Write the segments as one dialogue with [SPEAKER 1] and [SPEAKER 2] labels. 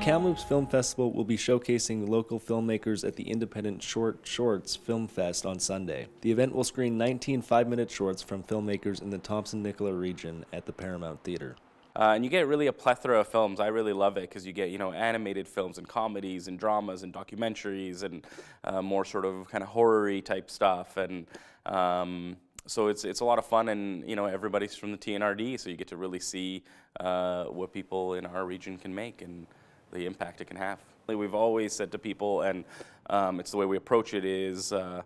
[SPEAKER 1] Kamloops Film Festival will be showcasing local filmmakers at the Independent Short Shorts Film Fest on Sunday. The event will screen 19 five minute shorts from filmmakers in the Thompson Nicola region at the Paramount Theater.
[SPEAKER 2] Uh, and you get really a plethora of films. I really love it because you get you know animated films and comedies and dramas and documentaries and uh, more sort of kind of horror type stuff and. Um, so it's it's a lot of fun, and you know everybody's from the TNRD, so you get to really see uh, what people in our region can make and the impact it can have. We've always said to people, and um, it's the way we approach it is. Uh,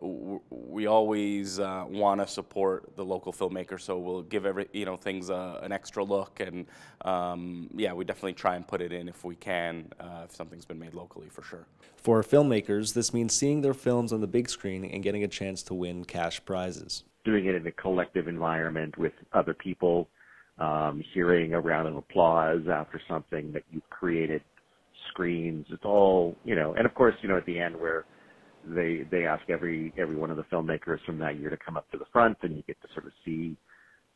[SPEAKER 2] we always uh, want to support the local filmmaker, so we'll give every you know things uh, an extra look, and um, yeah, we definitely try and put it in if we can, uh, if something's been made locally for sure.
[SPEAKER 1] For filmmakers, this means seeing their films on the big screen and getting a chance to win cash prizes.
[SPEAKER 3] Doing it in a collective environment with other people, um, hearing a round of applause after something that you've created, screens, it's all you know, and of course, you know, at the end where they they ask every every one of the filmmakers from that year to come up to the front, and you get to sort of see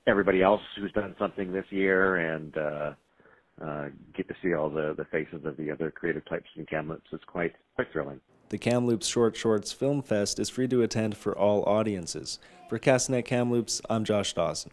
[SPEAKER 3] everybody else who's done something this year, and uh, uh, get to see all the the faces of the other creative types in Kamloops. It's quite quite thrilling.
[SPEAKER 1] The Kamloops Short Shorts Film Fest is free to attend for all audiences. For Castanet Kamloops, I'm Josh Dawson.